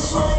so